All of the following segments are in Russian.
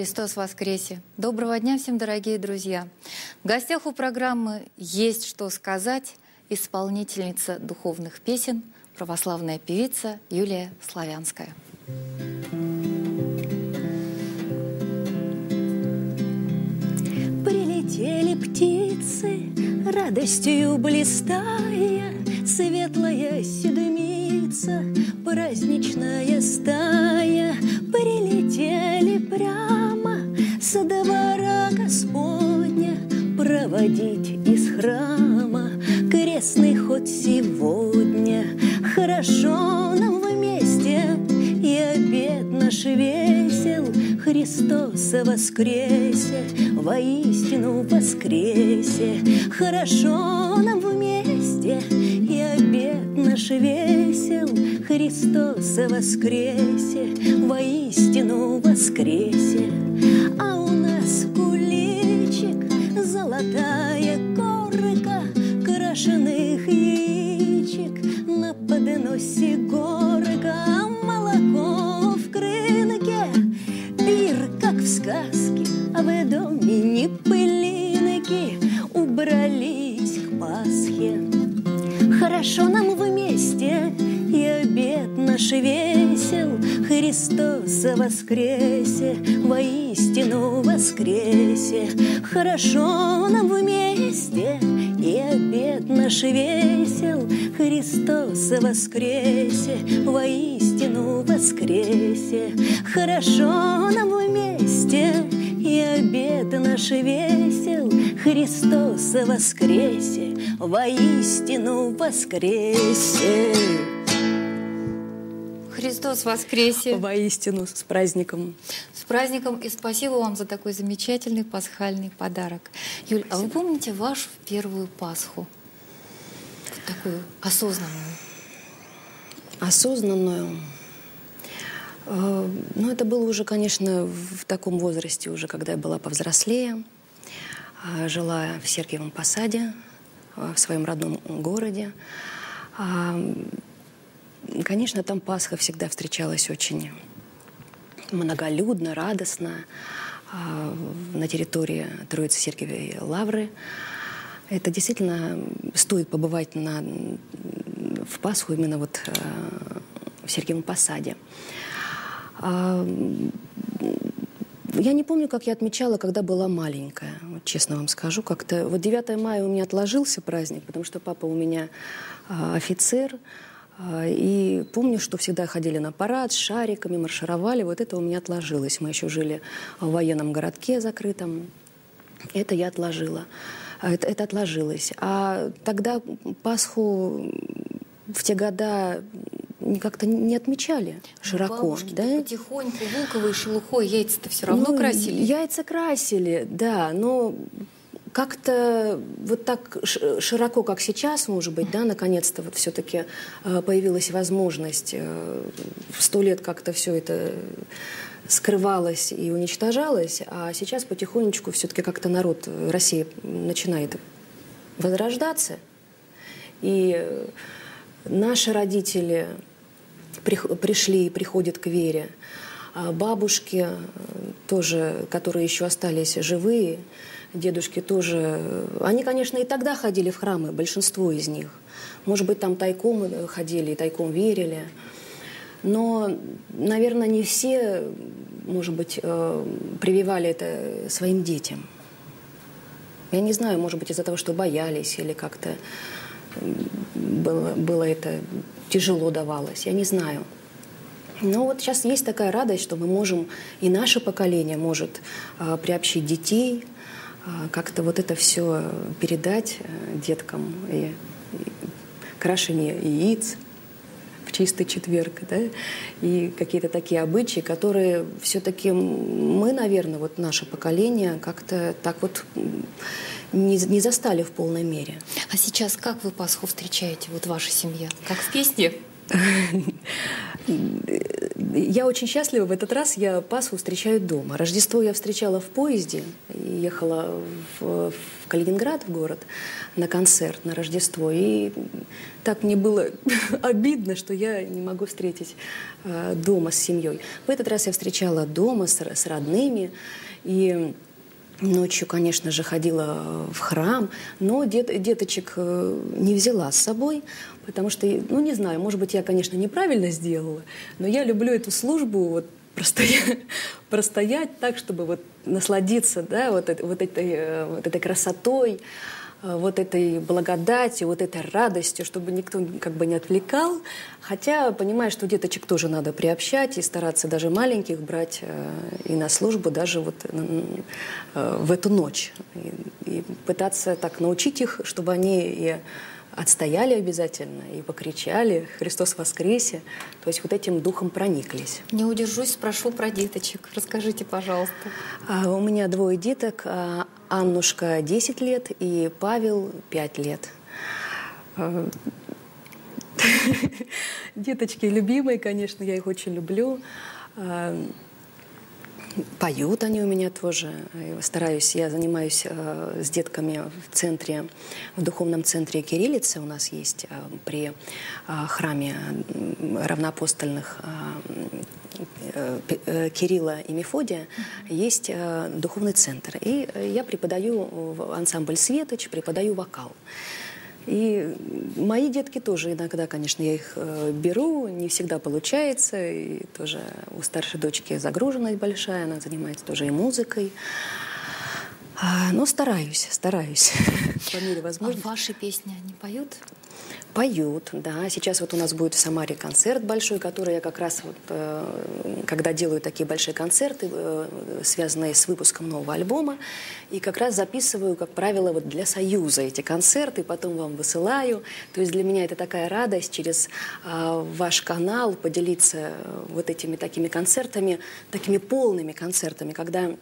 Христос воскресе! Доброго дня всем, дорогие друзья! В гостях у программы «Есть что сказать» исполнительница духовных песен, православная певица Юлия Славянская. Прилетели птицы, радостью блистая, Светлая седмица, праздничная стая Прилетели прямо со двора Господня Проводить из храма. Крестный ход сегодня Хорошо нам вместе. И обед наш весел Христос воскресе, воистину воскресе. Хорошо нам вместе и обед наш весел Христос воскресе, воистину воскресе подносе горка Молоко в крынке, пир, как в сказке А в доме не пылинки убрались к Пасхе Хорошо нам вместе, и обед наш весел. Христос воскресе, воистину воскресе. Хорошо Христос воскресе, воистину воскресе. Хорошо нам вместе, и обед наш весел. Христос воскресе, воистину воскресе. Христос воскресе! Воистину, с праздником. С праздником и спасибо вам за такой замечательный пасхальный подарок. Юль, спасибо. а вы помните вашу первую Пасху? Такую осознанную. Осознанную? Э, ну, это было уже, конечно, в таком возрасте, уже когда я была повзрослее. Э, жила в Сергиевом Посаде, э, в своем родном городе. Конечно, там Пасха всегда встречалась очень многолюдно, радостно на территории Троицы Сергиевой Лавры. Это действительно стоит побывать на, в Пасху именно вот в Сергиевом Посаде. Я не помню, как я отмечала, когда была маленькая. Вот честно вам скажу, как-то... Вот 9 мая у меня отложился праздник, потому что папа у меня а, офицер. А, и помню, что всегда ходили на парад с шариками, маршировали. Вот это у меня отложилось. Мы еще жили в военном городке закрытом. Это я отложила. А, это, это отложилось. А тогда Пасху в те года как-то не отмечали широко. Бабушки да? потихоньку луковой шелухой яйца-то все равно ну, красили. Яйца красили, да, но как-то вот так широко, как сейчас, может быть, да, наконец-то вот все-таки э, появилась возможность. Э, в сто лет как-то все это скрывалось и уничтожалось, а сейчас потихонечку все-таки как-то народ России начинает возрождаться. И наши родители пришли и приходят к вере. А бабушки э, тоже, которые еще остались живые, дедушки тоже, они, конечно, и тогда ходили в храмы, большинство из них. Может быть, там тайком э, ходили, тайком верили. Но, наверное, не все, может быть, э, прививали это своим детям. Я не знаю, может быть, из-за того, что боялись или как-то было, было это тяжело давалось, я не знаю. Но вот сейчас есть такая радость, что мы можем, и наше поколение может э, приобщить детей, э, как-то вот это все передать деткам, и, и крашение яиц чистый четверг, да, и какие-то такие обычаи, которые все-таки мы, наверное, вот наше поколение как-то так вот не, не застали в полной мере. А сейчас как вы Пасху встречаете, вот ваша семья? Как в песне? Я очень счастлива. В этот раз я Пасху встречаю дома. Рождество я встречала в поезде. Ехала в, в Калининград, в город, на концерт на Рождество. И так мне было обидно, что я не могу встретить э, дома с семьей. В этот раз я встречала дома с, с родными. И Ночью, конечно же, ходила в храм, но дет, деточек э, не взяла с собой, потому что, ну, не знаю, может быть, я, конечно, неправильно сделала, но я люблю эту службу вот простоять, простоять так, чтобы вот насладиться, да, вот, вот, этой, э, вот этой красотой, вот этой благодатью, вот этой радостью, чтобы никто как бы не отвлекал. Хотя, понимаю, что деточек тоже надо приобщать и стараться даже маленьких брать э, и на службу даже вот э, в эту ночь. И, и пытаться так научить их, чтобы они и отстояли обязательно и покричали «Христос воскресе!» То есть вот этим духом прониклись. Не удержусь, спрошу про деточек. Расскажите, пожалуйста. А, у меня двое деток. Аннушка 10 лет и Павел 5 лет. А, деточки любимые, конечно, я их очень люблю. Поют они у меня тоже. Стараюсь, я занимаюсь э, с детками в центре, в духовном центре Кириллицы у нас есть э, при э, храме равноапостольных э, э, Кирилла и Мефодия есть э, духовный центр. И я преподаю в ансамбль «Светоч», преподаю вокал. И мои детки тоже иногда, конечно, я их э, беру, не всегда получается. И тоже у старшей дочки загруженность большая, она занимается тоже и музыкой. А, но стараюсь, стараюсь по мере возможности. А ваши песни они поют? Поют, да. Сейчас вот у нас будет в Самаре концерт большой, который я как раз вот, э, когда делаю такие большие концерты, э, связанные с выпуском нового альбома, и как раз записываю, как правило, вот для Союза эти концерты, потом вам высылаю. То есть для меня это такая радость через э, ваш канал поделиться вот этими такими концертами, такими полными концертами, когда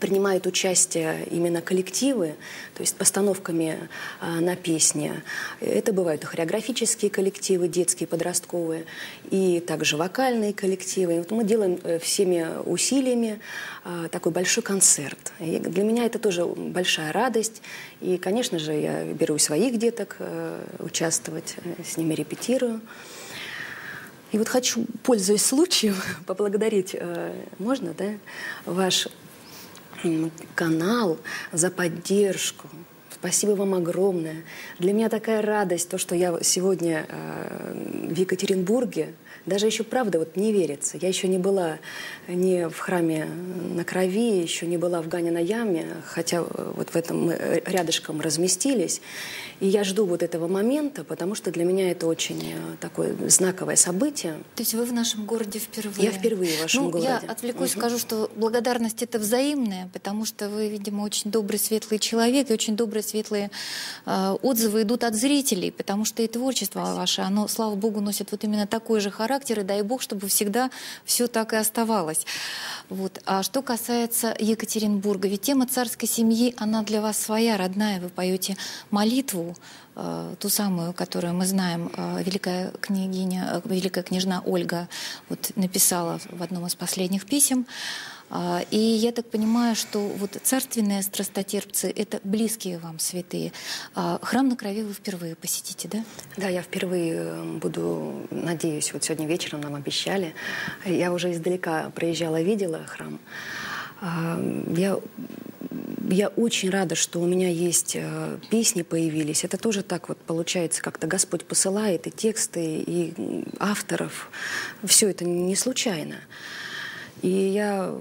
принимают участие именно коллективы, то есть постановками а, на песни. Это бывают и хореографические коллективы, детские, подростковые, и также вокальные коллективы. вот мы делаем э, всеми усилиями а, такой большой концерт. И для меня это тоже большая радость. И, конечно же, я беру своих деток а, участвовать, э, с ними репетирую. И вот хочу, пользуясь случаем, поблагодарить, э, можно, да, ваш канал, за поддержку. Спасибо вам огромное. Для меня такая радость, то, что я сегодня э, в Екатеринбурге, даже еще, правда, вот не верится. Я еще не была ни в храме на Крови, еще не была в Гане на Яме, хотя э, вот в этом мы э, рядышком разместились. И я жду вот этого момента, потому что для меня это очень э, такое знаковое событие. То есть вы в нашем городе впервые? Я впервые в вашем ну, городе. Я отвлекусь, угу. скажу, что благодарность это взаимная, потому что вы, видимо, очень добрый, светлый человек, и очень добрые, светлые э, отзывы идут от зрителей, потому что и творчество Спасибо. ваше, оно, слава богу, носит вот именно такой же характер, характер, и дай бог, чтобы всегда все так и оставалось. Вот. А что касается Екатеринбурга, ведь тема царской семьи, она для вас своя, родная. Вы поете молитву, э, ту самую, которую мы знаем, э, великая княгиня, э, великая княжна Ольга вот, написала в одном из последних писем. А, и я так понимаю, что вот царственные страстотерпцы — это близкие вам святые. А, храм на крови вы впервые посетите, да? Да, я впервые э, буду, надеюсь, вот сегодня вечером нам обещали. Я уже издалека проезжала, видела храм. А, я я очень рада, что у меня есть э, песни появились. Это тоже так вот получается, как-то Господь посылает и тексты, и авторов. Все это не случайно. И я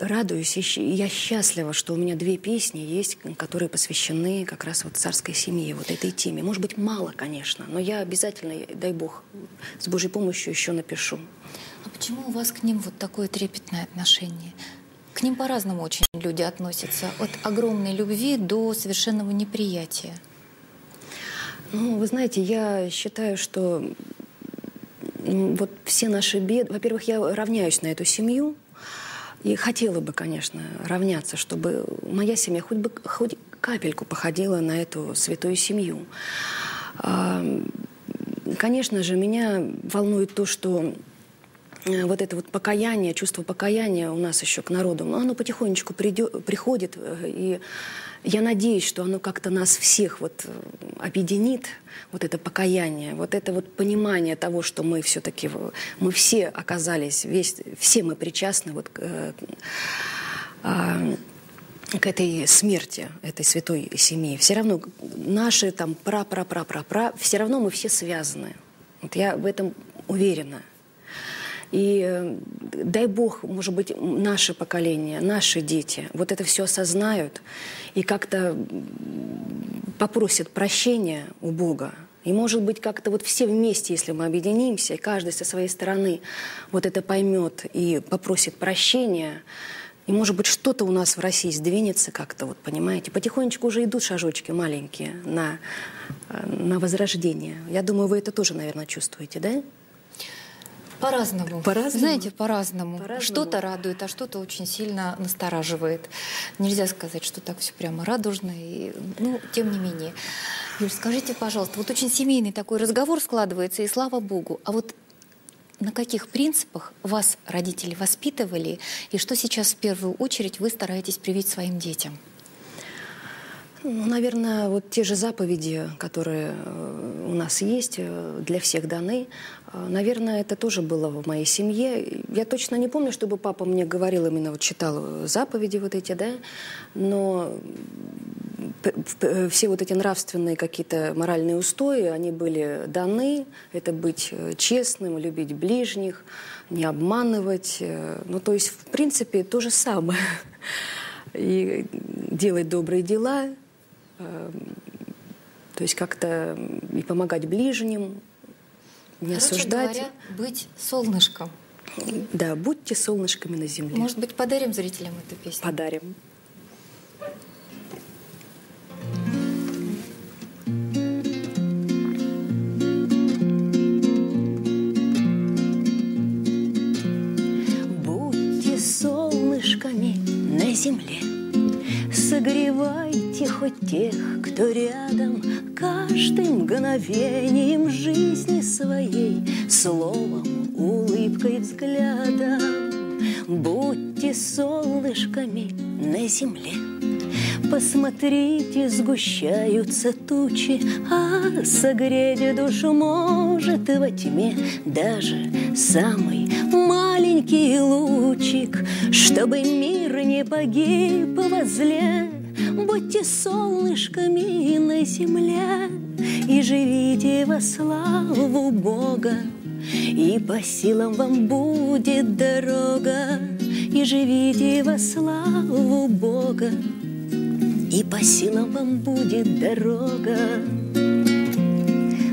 радуюсь, и я счастлива, что у меня две песни есть, которые посвящены как раз вот царской семье, вот этой теме. Может быть, мало, конечно, но я обязательно, дай Бог, с Божьей помощью еще напишу. А почему у вас к ним вот такое трепетное отношение? К ним по-разному очень люди относятся, от огромной любви до совершенного неприятия. Ну, вы знаете, я считаю, что вот все наши беды... Во-первых, я равняюсь на эту семью, и хотела бы, конечно, равняться, чтобы моя семья хоть бы хоть капельку походила на эту святую семью. конечно же, меня волнует то, что вот это вот покаяние, чувство покаяния у нас еще к народу, но оно потихонечку придет, приходит, э, и я надеюсь, что оно как-то нас всех вот э, объединит, вот это покаяние, вот это вот понимание того, что мы все-таки, мы все оказались, весь, все мы причастны вот к, а, к этой смерти этой святой семьи. Все равно наши там пра-пра-пра-пра-пра, все равно мы все связаны. Вот я в этом уверена. И э, дай Бог, может быть, наше поколение, наши дети вот это все осознают и как-то попросят прощения у Бога. И, может быть, как-то вот все вместе, если мы объединимся, и каждый со своей стороны вот это поймет и попросит прощения, и, может быть, что-то у нас в России сдвинется как-то, вот, понимаете. Потихонечку уже идут шажочки маленькие на, э, на возрождение. Я думаю, вы это тоже, наверное, чувствуете, да? По-разному. По-разному? Знаете, по-разному. По-разному. Что-то радует, а что-то очень сильно настораживает. Нельзя сказать, что так все прямо радужно. И, ну, тем не менее. Юль, скажите, пожалуйста, вот очень семейный такой разговор складывается, и слава богу. А вот на каких принципах вас родители воспитывали, и что сейчас в первую очередь вы стараетесь привить своим детям? Ну, наверное, вот те же заповеди, которые э, у нас есть, э, для всех даны, э, наверное, это тоже было в моей семье. Я точно не помню, чтобы папа мне говорил, именно вот читал заповеди вот эти, да, но все вот эти нравственные какие-то моральные устои, они были даны. Это быть честным, любить ближних, не обманывать. Ну, то есть, в принципе, то же самое. И делать добрые дела, то есть как-то и помогать ближним, не Короче осуждать. Говоря, быть солнышком. Да, будьте солнышками на земле. Может быть, подарим зрителям эту песню? Подарим. Будьте солнышками на земле, согревайте хоть тех, кто рядом, каждым мгновением жизни своей, словом, улыбкой, взглядом. Будьте солнышками на земле. Посмотрите, сгущаются тучи, а согреть душу может во тьме даже самый маленький лучик, чтобы мир не погиб возле Будьте солнышками на земле И живите во славу Бога. И по силам вам будет дорога И живите во славу Бога И по силам вам будет дорога.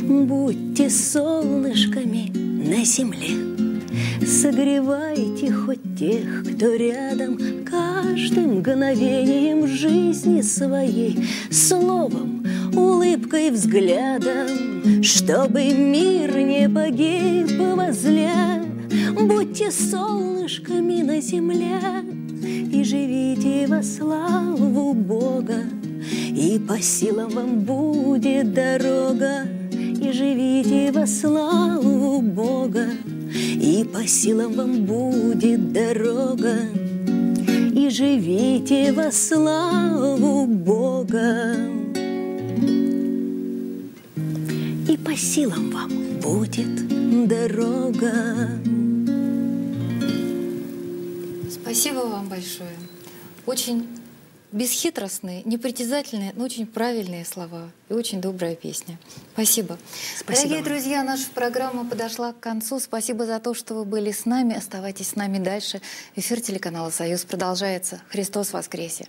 Будьте солнышками на земле. Согревайте хоть тех, кто рядом Каждым мгновением жизни своей Словом, улыбкой, взглядом Чтобы мир не погиб возле Будьте солнышками на земле живите во славу Бога И по силам вам будет дорога И живите во славу Бога и по силам вам будет дорога, И живите во славу Бога. И по силам вам будет дорога. Спасибо вам большое. Очень бесхитростные, непритязательные, но очень правильные слова и очень добрая песня. Спасибо. Спасибо Дорогие вам. друзья, наша программа подошла к концу. Спасибо за то, что вы были с нами. Оставайтесь с нами дальше. Эфир телеканала «Союз» продолжается. Христос воскресе!